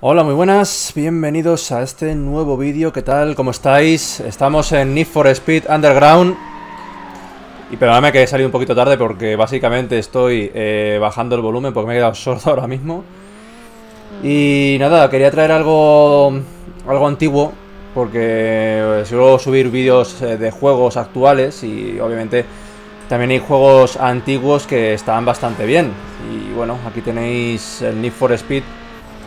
Hola, muy buenas, bienvenidos a este nuevo vídeo, ¿qué tal? ¿Cómo estáis? Estamos en Need for Speed Underground. Y perdóname que he salido un poquito tarde porque básicamente estoy eh, bajando el volumen porque me he quedado sordo ahora mismo. Y nada, quería traer algo, algo antiguo porque eh, suelo subir vídeos eh, de juegos actuales y obviamente también hay juegos antiguos que están bastante bien. Y bueno, aquí tenéis el Need for Speed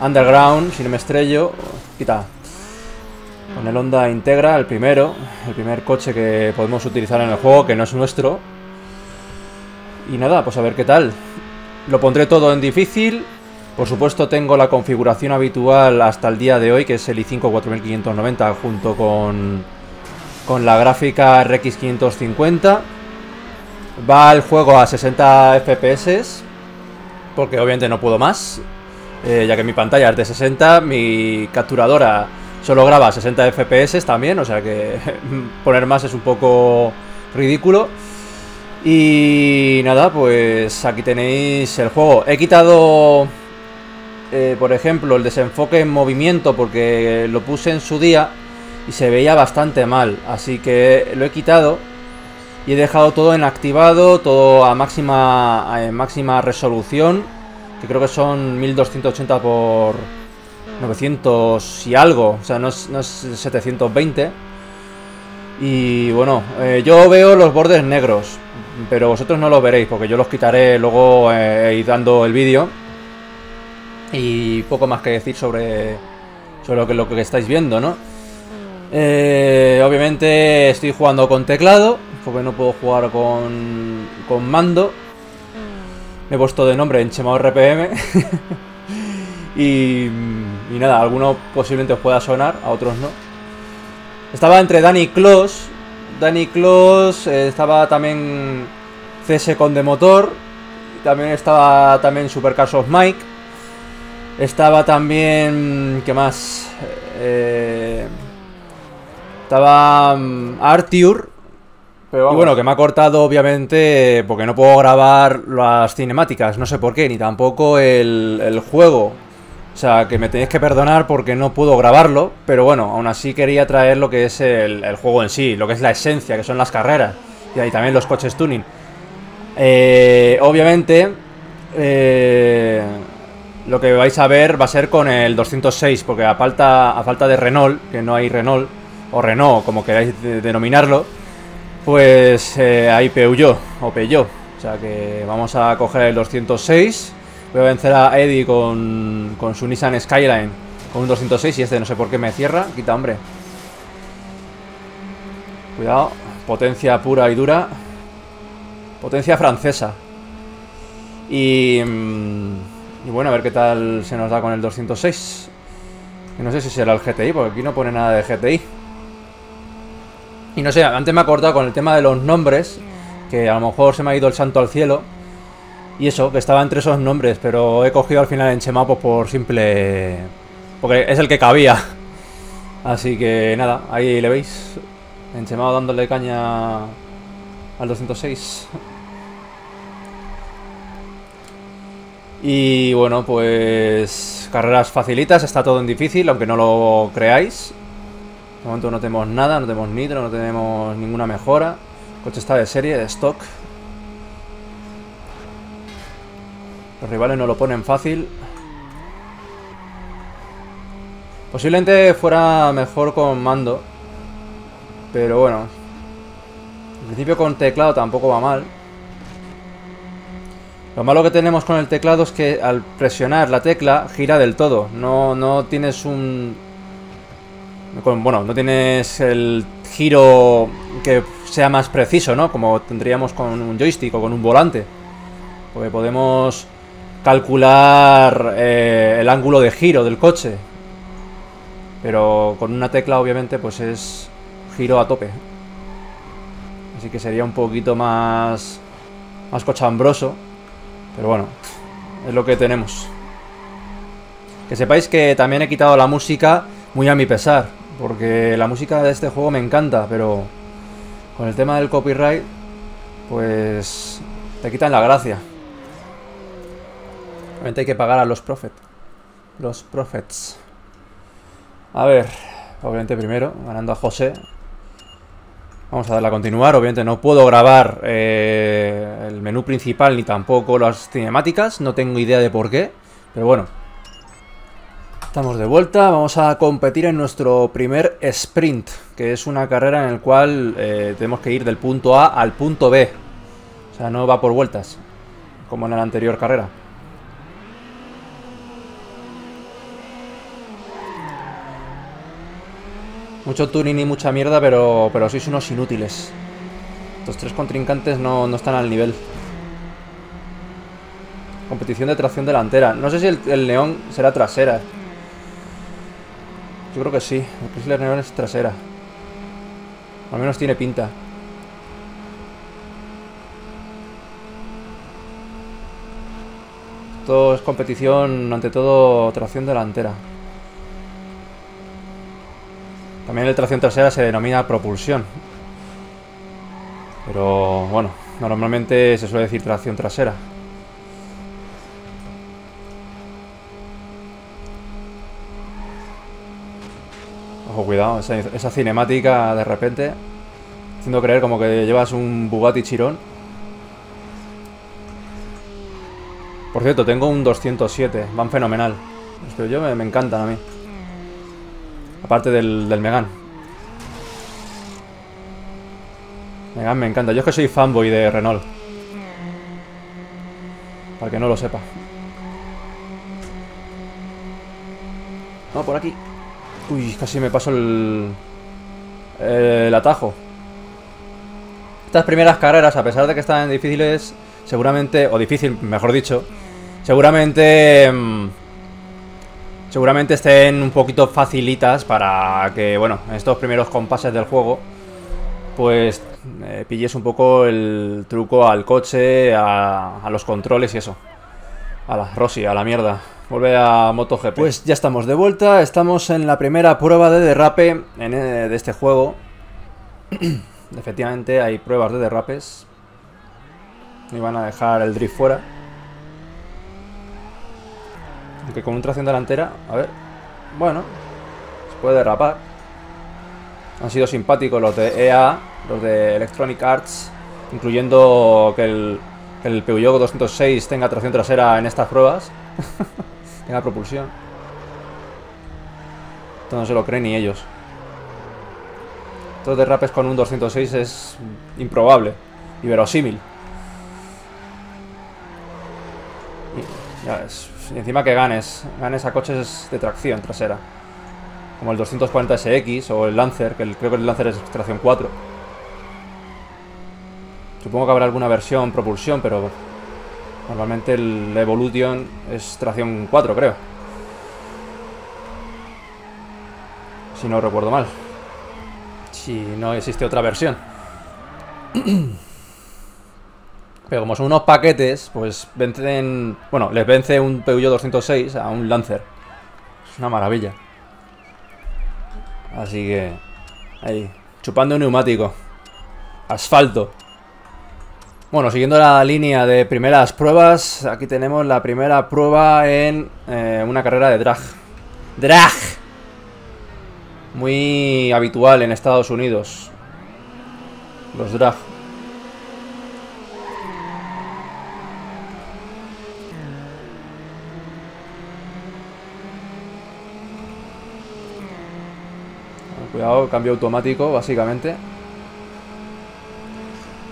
Underground, si no me estrello, quita. Con el Honda Integra, el primero, el primer coche que podemos utilizar en el juego, que no es nuestro. Y nada, pues a ver qué tal. Lo pondré todo en difícil. Por supuesto tengo la configuración habitual hasta el día de hoy, que es el i5 4590 junto con, con la gráfica RX 550. Va el juego a 60 FPS, porque obviamente no puedo más. Eh, ya que mi pantalla es de 60, mi capturadora solo graba 60 FPS también, o sea que poner más es un poco ridículo. Y nada, pues aquí tenéis el juego. He quitado, eh, por ejemplo, el desenfoque en movimiento porque lo puse en su día y se veía bastante mal, así que lo he quitado y he dejado todo en activado, todo a máxima, a máxima resolución que creo que son 1280 por 900 y algo, o sea, no es, 720. Y bueno, eh, yo veo los bordes negros, pero vosotros no los veréis porque yo los quitaré luego eh, dando el vídeo. Y poco más que decir sobre, sobre lo, que, lo que estáis viendo, ¿no? Eh, obviamente estoy jugando con teclado, porque no puedo jugar con, con mando. Me he puesto de nombre en Chemao RPM. y, nada, alguno posiblemente os pueda sonar, a otros no. Estaba entre Danny Close. Danny Close, eh, estaba también CS con de motor. También estaba también Supercars of Mike. Estaba también. ¿Qué más? Eh, estaba um, Arthur. Y bueno, que me ha cortado obviamente porque no puedo grabar las cinemáticas, no sé por qué, ni tampoco el, juego. O sea, que me tenéis que perdonar porque no puedo grabarlo, pero bueno, aún así quería traer lo que es el, juego en sí, lo que es la esencia, que son las carreras, y ahí también los coches tuning. Eh, obviamente, eh, lo que vais a ver va a ser con el 206, porque a falta, a falta de Renault, que no hay Renault, o Renault, como queráis denominarlo, pues eh, hay Peugeot o Peugeot. O sea que vamos a coger el 206. Voy a vencer a Eddie con, con su Nissan Skyline con un 206 y este no sé por qué me cierra. Quita, hombre. Cuidado. Potencia pura y dura. Potencia francesa. Y, mm, y bueno, a ver qué tal se nos da con el 206. Que no sé si será el GTI, porque aquí no pone nada de GTI. Y no sé, antes me he acordado con el tema de los nombres, que a lo mejor se me ha ido el santo al cielo. Y eso, que estaba entre esos nombres, pero he cogido al final en Chemapo por simple... Porque es el que cabía. Así que nada, ahí le veis. Enchemado dándole caña al 206. Y bueno, pues carreras facilitas, está todo en difícil, aunque no lo creáis. Momento no tenemos nada, no tenemos nitro, no tenemos ninguna mejora. El coche está de serie, de stock. Los rivales no lo ponen fácil. Posiblemente fuera mejor con mando. Pero bueno. En principio con teclado tampoco va mal. Lo malo que tenemos con el teclado es que al presionar la tecla gira del todo. No, no tienes un, bueno, no tienes el giro que sea más preciso, ¿no? Como tendríamos con un joystick o con un volante. Porque podemos calcular eh, el ángulo de giro del coche. Pero con una tecla obviamente pues es giro a tope. Así que sería un poquito más, más cochambroso. Pero bueno, es lo que tenemos. Que sepáis que también he quitado la música muy a mi pesar. Porque la música de este juego me encanta, pero con el tema del copyright, pues te quitan la gracia. Obviamente hay que pagar a los profit. Los Prophets. A ver, obviamente primero, ganando a José. Vamos a darle a continuar. Obviamente no puedo grabar eh, el menú principal ni tampoco las cinemáticas. No tengo idea de por qué. Pero bueno. Estamos de vuelta. Vamos a competir en nuestro primer sprint. Que es una carrera en la cual eh, tenemos que ir del punto A al punto B. O sea, no va por vueltas. Como en la anterior carrera. Mucho tuning y mucha mierda, pero, pero sois unos inútiles. Estos tres contrincantes no, no están al nivel. Competición de tracción delantera. No sé si el, el neón será trasera. Yo creo que sí. El Chrysler Neon es trasera. Al menos tiene pinta. Esto es competición, ante todo, tracción delantera. También el tracción trasera se denomina propulsión. Pero bueno, normalmente se suele decir tracción trasera. Cuidado, esa, cinemática de repente haciendo creer como que llevas un Bugatti Chirón. Por cierto, tengo un 207, van fenomenal. Pero yo me, me encantan a mí. Aparte del, del Megan. Megan me encanta. Yo es que soy fanboy de Renault. Para que no lo sepa. No, por aquí. Uy, casi me paso el... El atajo. Estas primeras carreras, a pesar de que están difíciles, seguramente... O difícil, mejor dicho. Seguramente... Mmm, seguramente estén un poquito facilitas para que, bueno, en estos primeros compases del juego, pues eh, pilles un poco el truco al coche, a, los controles y eso. A la Rossi, a la mierda. Vuelve a MotoGP. Pues ya estamos de vuelta, estamos en la primera prueba de derrape en, eh, de este juego. Efectivamente hay pruebas de derrapes. Y van a dejar el drift fuera. Aunque con un tracción delantera, a ver. Bueno, se puede derrapar. Han sido simpáticos los de EA, los de Electronic Arts, incluyendo que el, el Peugeot 206 tenga tracción trasera en estas pruebas. tenga propulsión. Esto no se lo creen ni ellos. Estos derrapes con un 206 es improbable y verosímil. Y ya es y encima que ganes, ganes a coches de tracción trasera. Como el 240SX o el Lancer, que el, creo que el Lancer es tracción 4. Supongo que habrá alguna versión propulsión, pero normalmente el Evolution es tracción 4, creo. Si no recuerdo mal. Si no existe otra versión. Pero como son unos paquetes, pues vencen... Bueno, les vence un Peugeot 206 a un Lancer. Es una maravilla. Así que... Ahí, chupando un neumático. Asfalto. Bueno, siguiendo la línea de primeras pruebas, aquí tenemos la primera prueba en eh, una carrera de drag. ¡Drag! Muy habitual en Estados Unidos. Los drag. Cuidado, cambio automático, básicamente.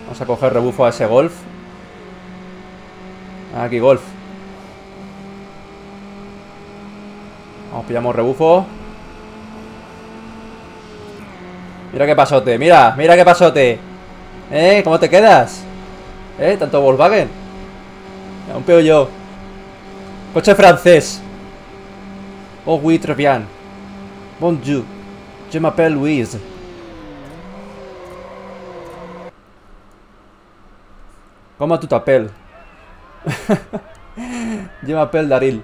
Vamos a coger rebufo a ese golf. Aquí, golf. Vamos, pillamos rebufo. Mira qué pasote, mira, mira qué pasote. ¿Eh? ¿Cómo te quedas? ¿Eh? Tanto Volkswagen. Un peo yo. Coche francés. Oh, oui, très bien. Bonjour. Je m'appelle Louise. Comment tu t'appelles Je m'appelle Daryl.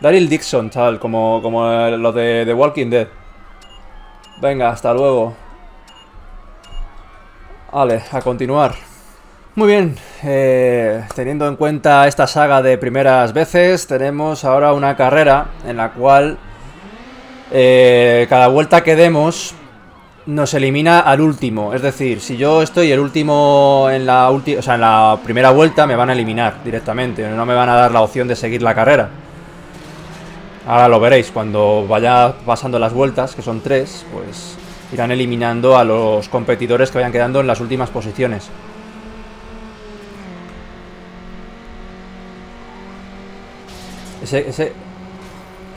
Daryl Dixon, chaval, como, como los de The Walking Dead. Venga, hasta luego. Vale, a continuar. Muy bien, eh, teniendo en cuenta esta saga de primeras veces, tenemos ahora una carrera en la cual eh, cada vuelta que demos nos elimina al último. Es decir, si yo estoy el último en la, o sea, en la primera vuelta, me van a eliminar directamente. No me van a dar la opción de seguir la carrera. Ahora lo veréis, cuando vaya pasando las vueltas, que son tres, pues irán eliminando a los competidores que vayan quedando en las últimas posiciones. Ese, ese,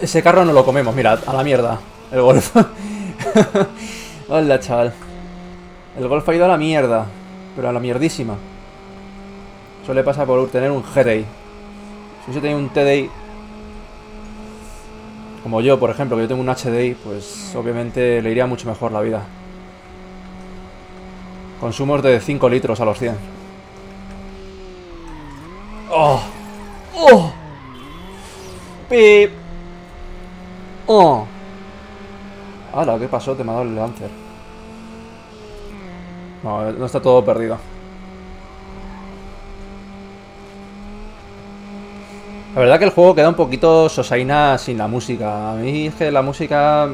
ese carro no lo comemos, mirad, a la mierda. El golf. Hola, chaval. El golf ha ido a la mierda. Pero a la mierdísima. Eso le pasa por tener un GTI. Si hubiese tenido un TDI... Como yo, por ejemplo, que yo tengo un HDI, pues obviamente le iría mucho mejor la vida. Consumos de 5 litros a los 100. ¡Oh! ¡Oh! ¡Pip! ¡Oh! ¡Hala! ¿Qué pasó? Te me ha dado el Lancer. No, no está todo perdido. La verdad que el juego queda un poquito sosaina sin la música. A mí es que la música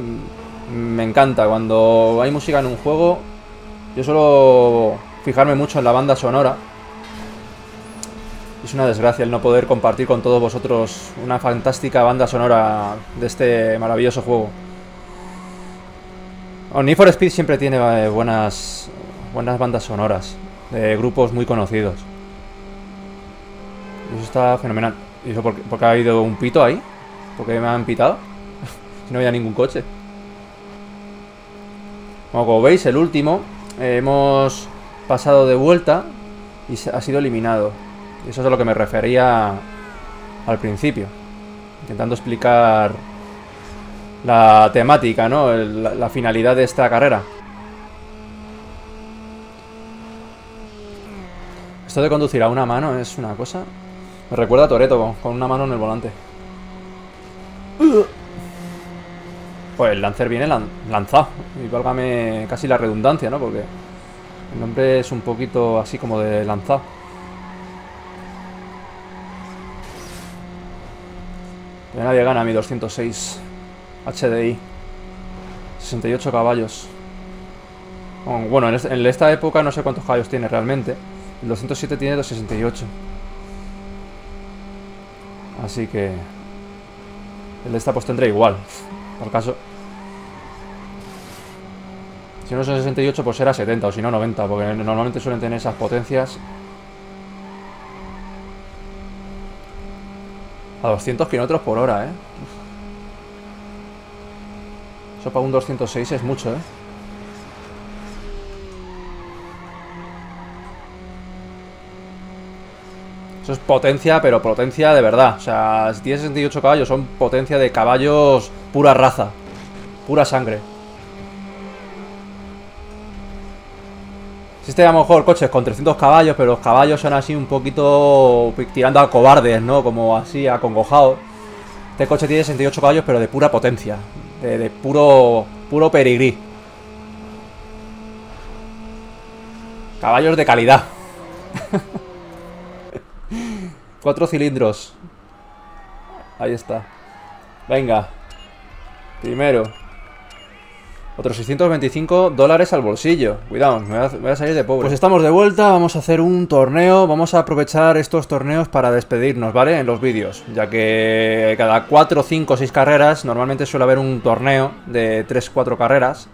me encanta. Cuando hay música en un juego, yo suelo fijarme mucho en la banda sonora. Es una desgracia el no poder compartir con todos vosotros una fantástica banda sonora de este maravilloso juego. Need for Speed siempre tiene eh, buenas, buenas bandas sonoras de grupos muy conocidos. Eso está fenomenal. ¿Y eso porque, ha habido un pito ahí? ¿Porque me han pitado? si no había ningún coche. como veis, el último hemos pasado de vuelta y ha sido eliminado. Eso es a lo que me refería al principio. Intentando explicar la temática, ¿no? la, finalidad de esta carrera. Esto de conducir a una mano es una cosa... Me recuerda a Toreto con una mano en el volante. Pues el Lancer viene lanzado. Y válgame casi la redundancia, ¿no? Porque el nombre es un poquito así como de lanzado. Ya nadie gana mi 206. HDI. 68 caballos. Bueno, en esta época no sé cuántos caballos tiene realmente. El 207 tiene 268. Así que... El de esta pues tendrá igual. Por caso... Si no son 68 pues será 70 o si no 90. Porque normalmente suelen tener esas potencias. A 200 kilómetros por hora, ¿eh? Eso para un 206 es mucho, ¿eh? Eso es potencia, pero potencia de verdad. O sea, si tienes 68 caballos, son potencia de caballos pura raza. Pura sangre. Existe a lo mejor coches con 300 caballos, pero los caballos son así un poquito tirando a cobardes, ¿no? Como así, acongojados. Este coche tiene 68 caballos, pero de pura potencia. De, puro, puro perigrí. Caballos de calidad. Cuatro cilindros. Ahí está. Venga. Primero. Otros 625 dólares al bolsillo. Cuidado, me voy, a, salir de pobre. Pues estamos de vuelta, vamos a hacer un torneo. Vamos a aprovechar estos torneos para despedirnos, ¿vale? En los vídeos. Ya que cada 4, 5, 6 carreras normalmente suele haber un torneo de 3, 4 carreras.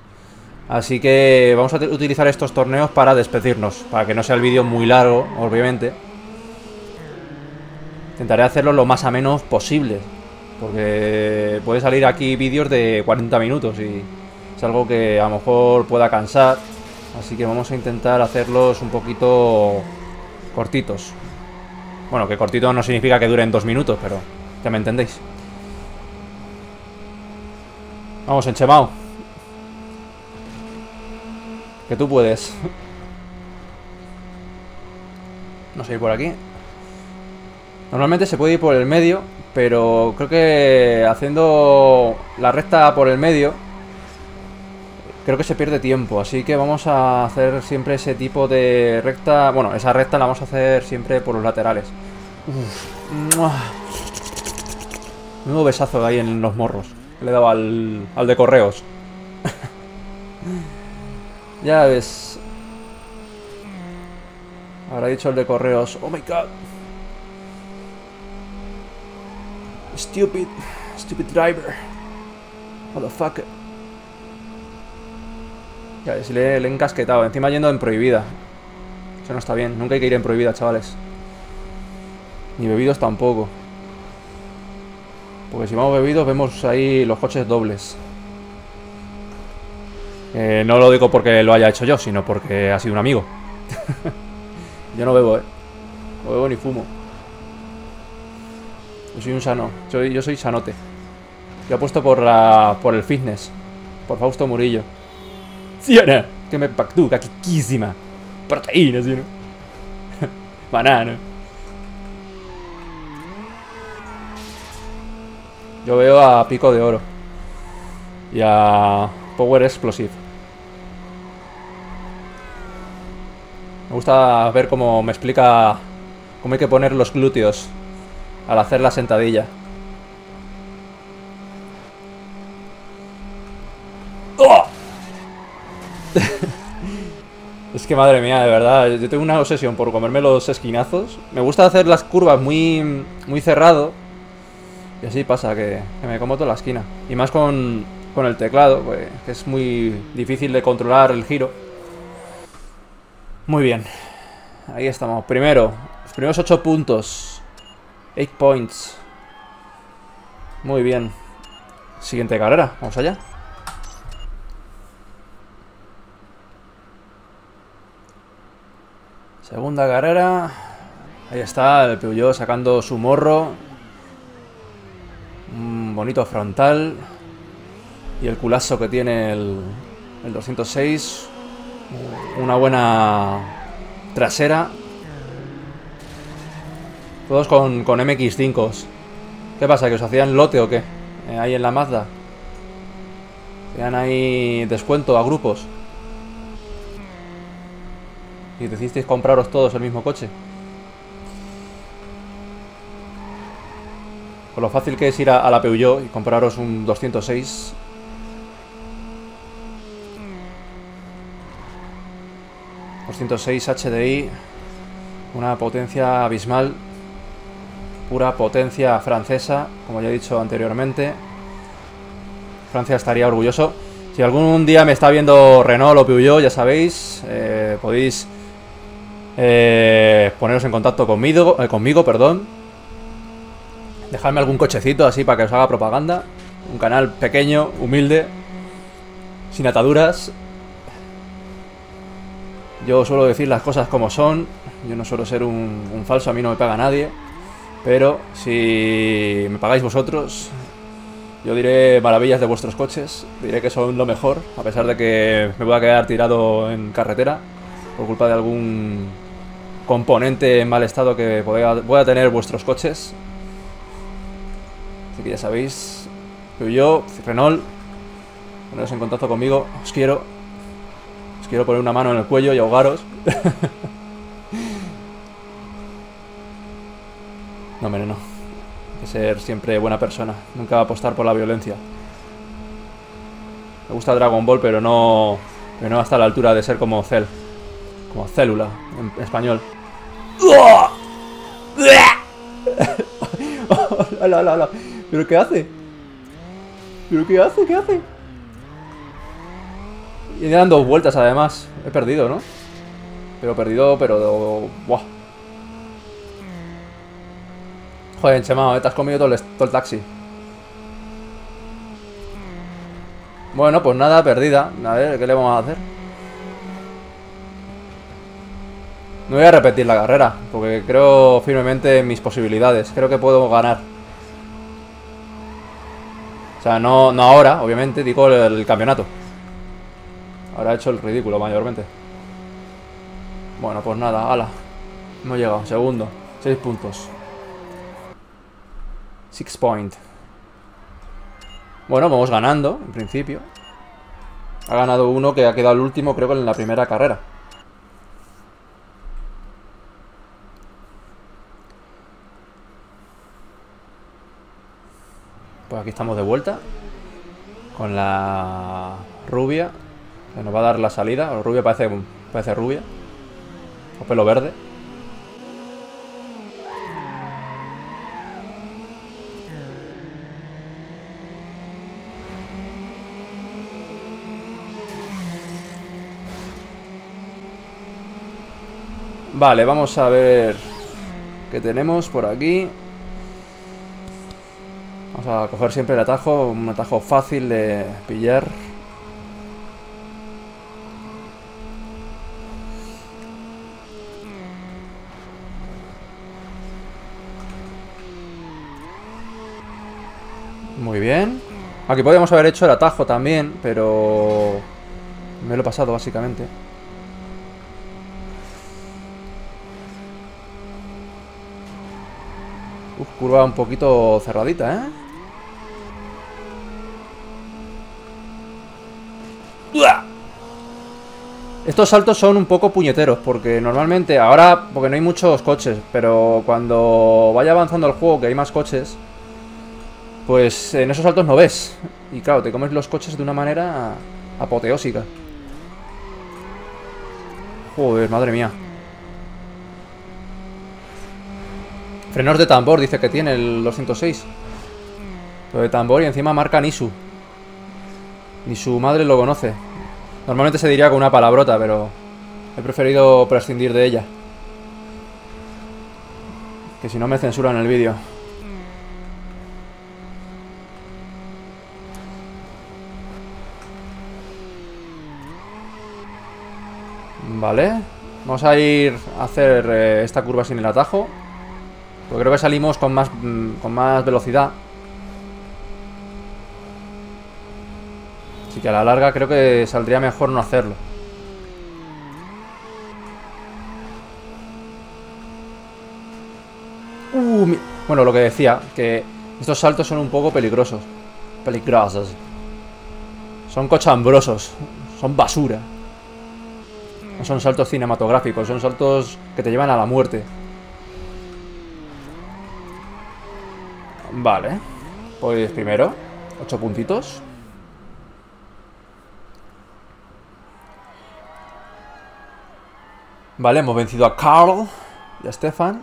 Así que vamos a utilizar estos torneos para despedirnos. Para que no sea el vídeo muy largo, obviamente. Intentaré hacerlo lo más a menos posible. Porque puede salir aquí vídeos de 40 minutos y es algo que a lo mejor pueda cansar. Así que vamos a intentar hacerlos un poquito cortitos. Bueno, que cortito no significa que duren dos minutos, pero ya me entendéis. Vamos, enchemao. Que tú puedes. No sé, ir por aquí. Normalmente se puede ir por el medio, pero creo que haciendo la recta por el medio creo que se pierde tiempo. Así que vamos a hacer siempre ese tipo de recta. Bueno, esa recta la vamos a hacer siempre por los laterales. Uf. Nuevo besazo ahí en los morros. le he dado al, al de correos. ya ves. Habrá dicho el de correos. Oh my god. Stupid. Stupid driver. Motherfucker. Ya ves, le, he encasquetado. Encima yendo en prohibida. Eso no está bien. Nunca hay que ir en prohibida, chavales. Ni bebidos tampoco. Porque si vamos bebidos vemos ahí los coches dobles. Eh, no lo digo porque lo haya hecho yo, sino porque ha sido un amigo. yo no bebo, ¿eh? No bebo ni fumo. Yo soy un sano. Yo, soy sanote. Yo apuesto por la, por el fitness. Por Fausto Murillo. ¿Sí Que me pactuca, quiquísima. Proteína, ¿sí no? Banana. Yo veo a Pico de Oro. Y a Power Explosive. Me gusta ver cómo me explica cómo hay que poner los glúteos al hacer la sentadilla. ¡Oh! es que madre mía, de verdad, yo tengo una obsesión por comerme los esquinazos. Me gusta hacer las curvas muy, muy cerrado. Y así pasa, que, me como toda la esquina. Y más con, con el teclado, pues, que es muy difícil de controlar el giro. Muy bien. Ahí estamos. Primero, los primeros 8 puntos. 8 points. Muy bien. Siguiente carrera. Vamos allá. Segunda carrera. Ahí está el Peugeot sacando su morro. Un bonito frontal. Y el culazo que tiene el, el 206. Una buena trasera. Todos con, con MX5. ¿Qué pasa? ¿Que os hacían lote o qué? Eh, ahí en la Mazda. Hacían ahí descuento a grupos. Y decidisteis compraros todos el mismo coche. Con lo fácil que es ir a, la Peugeot y compraros un 206 206 HDI, una potencia abismal, pura potencia francesa, como ya he dicho anteriormente. Francia estaría orgulloso. Si algún día me está viendo Renault o Peugeot, ya sabéis, eh, podéis eh, poneros en contacto conmigo, eh, conmigo, perdón. Dejarme algún cochecito así para que os haga propaganda. Un canal pequeño, humilde, sin ataduras, yo suelo decir las cosas como son. Yo no suelo ser un, falso, a mí no me paga nadie. Pero si me pagáis vosotros, yo diré maravillas de vuestros coches. Diré que son lo mejor, a pesar de que me voy a quedar tirado en carretera por culpa de algún componente en mal estado que voy a tener vuestros coches. Así que ya sabéis, yo, Renault, poneros en contacto conmigo, os quiero quiero poner una mano en el cuello y ahogaros. no, hombre, no. Hay que ser siempre buena persona. Nunca apostar por la violencia. Me gusta Dragon Ball, pero no, pero no hasta la altura de ser como Cell. Como célula, en español. ¿Pero qué hace? ¿Pero qué hace? ¿Qué hace? Y dan dos vueltas además. He perdido, ¿no? Pero perdido, pero... Buah. Joder, Chemao, ¿eh? te has comido todo el, todo el taxi. Bueno, pues nada, perdida. A ver, ¿qué le vamos a hacer? No voy a repetir la carrera, porque creo firmemente en mis posibilidades. Creo que puedo ganar. O sea, no, no ahora, obviamente, digo el campeonato. Ahora ha hecho el ridículo mayormente. Bueno, pues nada, ala. Hemos llegado, segundo. Seis puntos. Six point. Bueno, vamos ganando, en principio. Ha ganado uno que ha quedado el último, creo que en la primera carrera. Pues aquí estamos de vuelta. Con la rubia. Se nos va a dar la salida. Rubia parece, parece rubia. O pelo verde. Vale, vamos a ver qué tenemos por aquí. A coger siempre el atajo, un atajo fácil de pillar. Muy bien. Aquí podríamos haber hecho el atajo también, pero me lo he pasado básicamente. Curva un poquito cerradita, ¿eh? Estos saltos son un poco puñeteros, porque normalmente, ahora, porque no hay muchos coches, pero cuando vaya avanzando el juego, que hay más coches, pues en esos saltos no ves. Y claro, te comes los coches de una manera apoteósica. Joder, madre mía. Frenos de tambor, dice que tiene el 206. Lo de tambor y encima marca Nisu. Ni su madre lo conoce. Normalmente se diría con una palabrota, pero he preferido prescindir de ella. Que si no me censuran el vídeo. Vale. Vamos a ir a hacer eh, esta curva sin el atajo. Porque creo que salimos con más, mm, con más velocidad. Así que a la larga creo que saldría mejor no hacerlo. Uh, bueno, lo que decía, que estos saltos son un poco peligrosos. Peligrosos. Son cochambrosos. Son basura. No son saltos cinematográficos, son saltos que te llevan a la muerte. Vale. Pues primero, ocho puntitos. Vale, hemos vencido a Carl y a Stefan.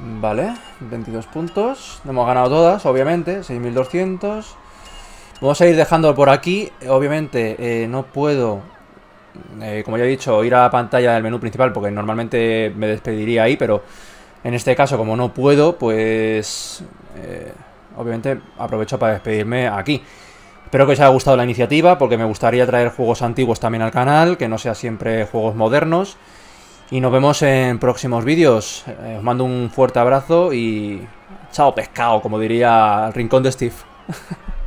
Vale, 22 puntos. Hemos ganado todas, obviamente. 6200. Vamos a ir dejando por aquí. Obviamente, eh, no puedo, eh, como ya he dicho, ir a la pantalla del menú principal porque normalmente me despediría ahí, pero en este caso, como no puedo, pues eh, obviamente aprovecho para despedirme aquí. Espero que os haya gustado la iniciativa, porque me gustaría traer juegos antiguos también al canal, que no sea siempre juegos modernos. Y nos vemos en próximos vídeos. Eh, os mando un fuerte abrazo y chao pescado, como diría el rincón de Steve.